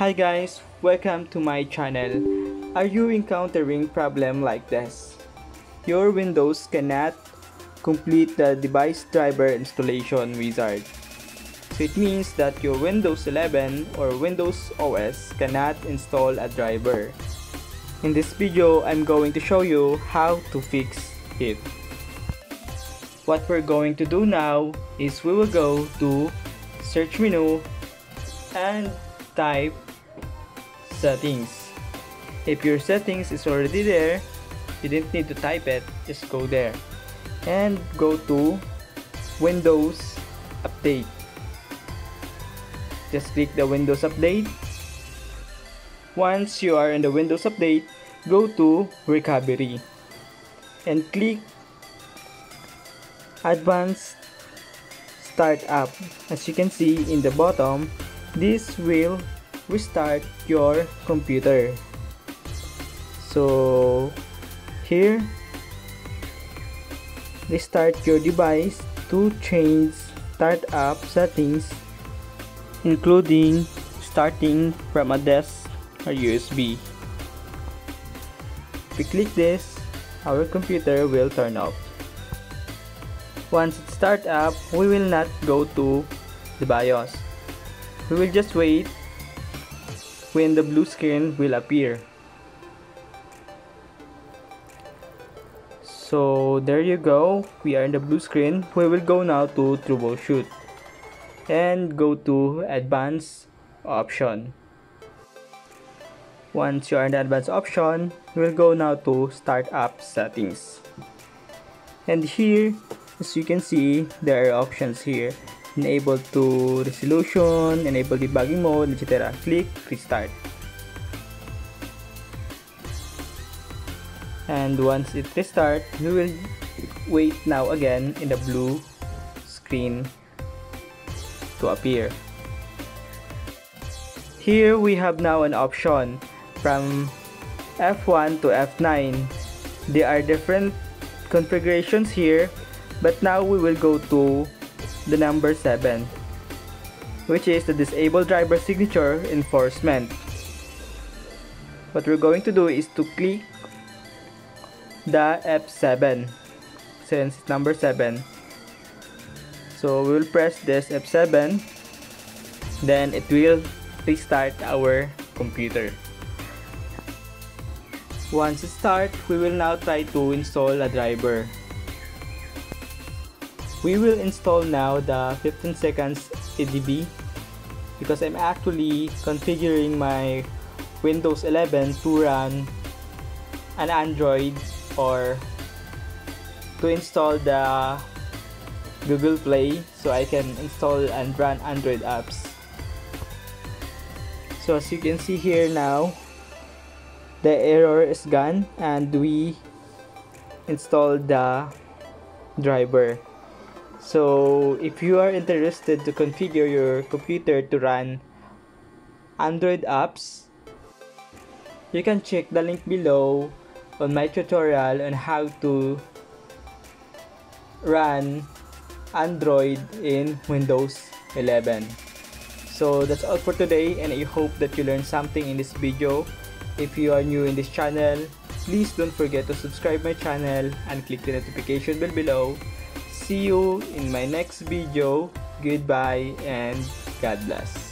Hi guys, welcome to my channel. Are you encountering problem like this? Your Windows cannot complete the device driver installation wizard. So it means that your Windows 11 or Windows OS cannot install a driver. In this video, I'm going to show you how to fix it. What we're going to do now is we will go to search menu and type settings. If your settings is already there, you didn't need to type it, just go there and go to Windows Update. Just click the Windows Update. Once you are in the Windows Update, go to Recovery and click Advanced Startup. As you can see in the bottom, this will restart your computer. So here restart your device to change startup settings including starting from a desk or USB. If we click this, our computer will turn off. Once it starts up, we will not go to the BIOS. We will just wait when the blue screen will appear. So there you go, we are in the blue screen. We will go now to troubleshoot and go to advanced option. Once you are in the advanced option, we will go now to startup settings. And here, as you can see, there are options here. Enable to resolution, enable debugging mode, etc. Click restart. and once it restart we will wait now again in the blue screen to appear here we have now an option from F1 to F9 there are different configurations here but now we will go to the number 7 which is the disable driver signature enforcement. What we're going to do is to click the F7 since it's number 7 so we will press this F7 then it will restart our computer. Once it starts we will now try to install a driver we will install now the 15 seconds ADB because I'm actually configuring my Windows 11 to run an Android or to install the Google Play so I can install and run Android apps. So as you can see here now, the error is gone and we installed the driver. So if you are interested to configure your computer to run Android apps, you can check the link below on my tutorial on how to run Android in Windows 11. So that's all for today and I hope that you learned something in this video. If you are new in this channel, please don't forget to subscribe my channel and click the notification bell below. See you in my next video. Goodbye and God bless.